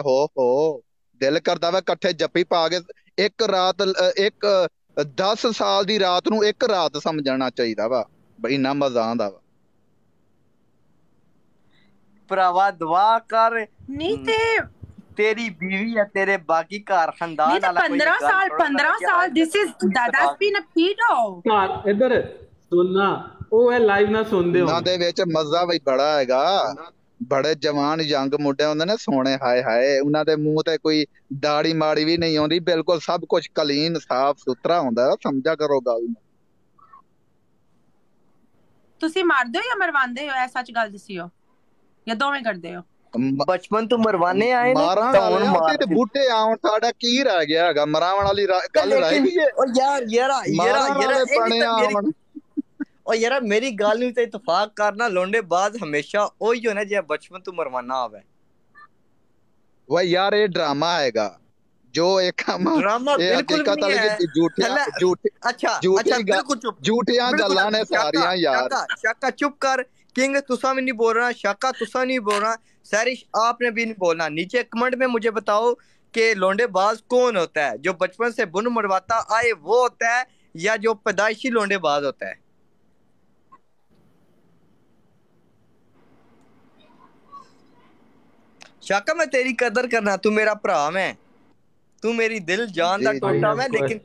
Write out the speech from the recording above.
ਹੋ ਹੋ। ਦਿਲ ਕਰਦਾ ਵਾ ਇਕੱਠੇ ਜੱਫੀ ਪਾ ਕੇ ਇੱਕ ਰਾਤ ਅ, ਇੱਕ 10 ਸਾਲ ਦੀ ਰਾਤ ਨੂੰ ਇੱਕ ਰਾਤ ਸਮਝਣਾ ਚਾਹੀਦਾ ਵਾ। ਬਈ ਇੰਨਾ ਮਜ਼ਾ ਆਉਂਦਾ ਵਾ। ਭਰਾਵਾ ਦੁਆ ਕਰ। ਨਹੀਂ ਤੇ ਤੇਰੀ ਬੀਵੀ ਹੈ ਤੇਰੇ ਬਾਕੀ ਘਰ ਖਾਨਦਾਨ ਵਾਲਾ ਕੋਈ 15 ਗੱਲ ਸਾਲ ਥੋੜ੍ਹਾ 15 ਨਾ ਸਾਲ this is that's been a pedo ਘਰ ਇੱਧਰ ਸੁਣਨਾ। ਉਹ ਹੈ ਲਾਈਵ ਨਾ ਸੁਣਦੇ ਹੋ। ਉਹਨਾਂ ਦੇ ਵਿੱਚ ਮਜ਼ਾ ਵੀ ਬੜਾ ਹੈਗਾ। ਬੜੇ ਜਵਾਨ ਯੰਗ ਮੁੰਡੇ ਹੁੰਦੇ ਨੇ ਸੋਹਣੇ ਹਾਏ ਹਾਏ ਉਹਨਾਂ ਦੇ ਮੂੰਹ ਤੇ ਕੋਈ ਦਾੜੀ ਮਾੜੀ ਵੀ ਨਹੀਂ ਆਉਂਦੀ ਬਿਲਕੁਲ ਸਭ ਕੁਝ ਕਲੀਨ ਸਾਫ਼ ਸੁਥਰਾ ਹੁੰਦਾ ਵਾ, ਸਮਝਿਆ ਕਰੋ ਗੱਲ। ਤੁਸੀਂ ਮਾਰਦੇ ਹੋ ਜਾਂ ਮਰਵਾਉਂਦੇ ਹੋ? ਇਹ ਸੱਚ ਗੱਲ ਦੱਸਿਓ ਜਾਂ ਦੋਵੇਂ ਕਰਦੇ ਹੋ? ਬਚਪਨ ਤੋਂ ਮਰਵਾਨੇ ਆਏ ਨੇ ਮਾਰਾਂ ਤਾਂ ਹੁਣ ਮਾਰ ਤੇ ਬੂਟੇ ਆਉਣ ਸਾਡਾ ਕੀ ਰਹਿ ਗਿਆ ਹੈਗਾ? ਮਰਾਵਣ ਵਾਲੀ ਗੱਲ ਰਹਿ ਗਈ। ਓ ਯਾਰ ਯਾਰਾ ਯਾਰਾ ਮਾਰਾਂ ਯਾਰਾ ਵਾਲੇ ਬਣੇ ਆਉਣ ਓ ਯਾਰਾ ਮੇਰੀ ਗੱਲ ਨੂੰ ਤੇ ਇਤਫਾਕ ਕਰਨਾ ਲੋਂਡੇ ਬਾਜ਼ ਹਮੇਸ਼ਾ ਉਹੀ ਹੋਣਾ ਜੇ ਬਚਪਨ ਤੋਂ ਮਰਵਾਨਾ ਆਵੇ ਵਾ ਯਾਰ ਇਹ ਡਰਾਮਾ ਹੈਗਾ ਜੋ ਇਹ ਕੰਮ ਡਰਾਮਾ ਇਹ ਬਿਲਕੁਲ ਵੀ ਹਕੀਕਤ ਨਹੀਂ ਵਾਲੀ ਹੈ ਕਿ ਝੂਠੀਆਂ ਥੱਲੇ- ਝੂਠ ਅੱਛਾ ਝੂਠੀ ਅੱਛਾ ਗੱਲ- ਬਿਲਕੁਲ ਚੁੱਪ ਝੂਠੀਆਂ बिल्कुल ਗੱਲਾਂ ਨੇ शाका, ਸਾਰੀਆਂ ਯਾਰ शाका, शाका चुप कर किंग तुसा भी नहीं बोल रहा शाका तुसा नहीं बोल रहा सैरिश आपने भी नहीं बोलना नीचे कमेंट में मुझे बताओ कि लोंडे बाज कौन होता है जो बचपन से बुन मरवाता आए वो होता है या जो पैदाइशी लोंडे बाज होता है ਸ਼ਾਕਾ ਮੈਂ ਤੇਰੀ ਕਦਰ ਕਰਨਾ ਤੂੰ ਮੇਰਾ ਭਰਾ ਮੈਂ। ਤੂੰ ਮੇਰੀ ਦਿਲ ਜਾਨ ਦਾ ਟੋਟਾ ਮੈਂ ਲੇਕਿਨ